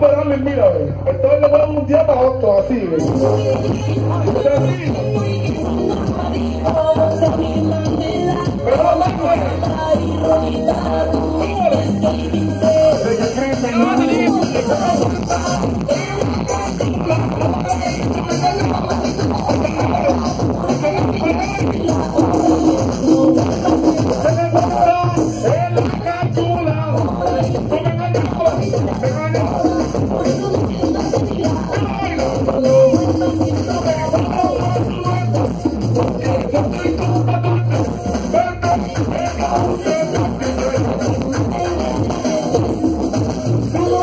esperando mira, Estoy un día para otro, así, Pero no,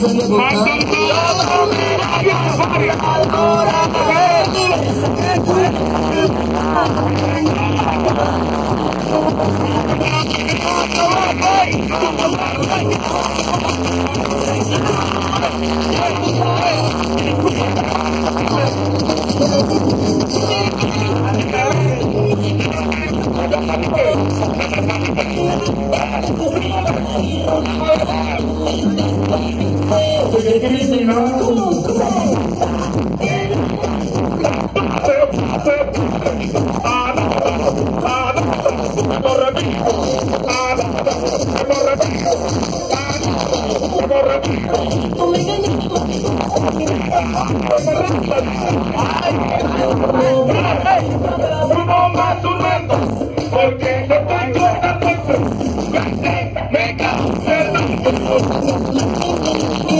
se le Thank you. Porque yo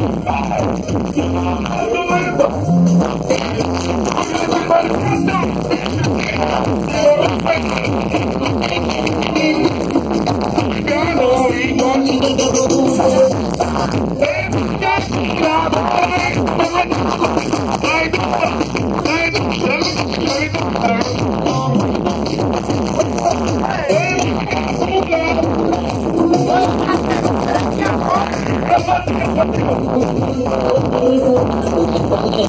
Everybody, すごいね。